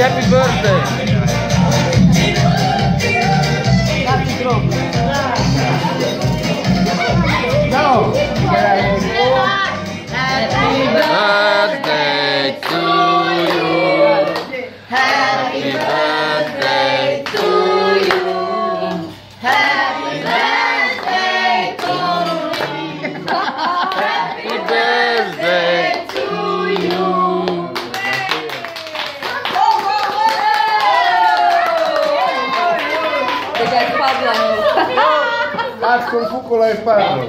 happy birthday! Perché Pablo Asco il cucolo e sparo. hanno...